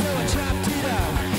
so I chopped it up.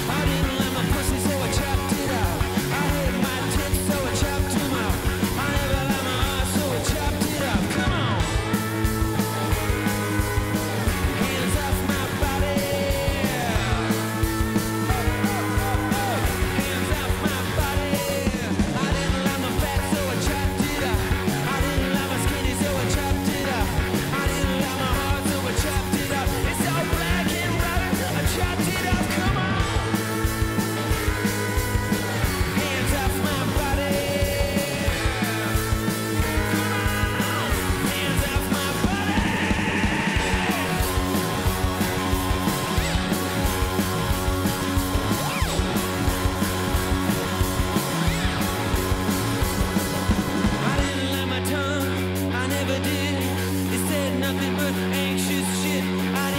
nothing but anxious shit. I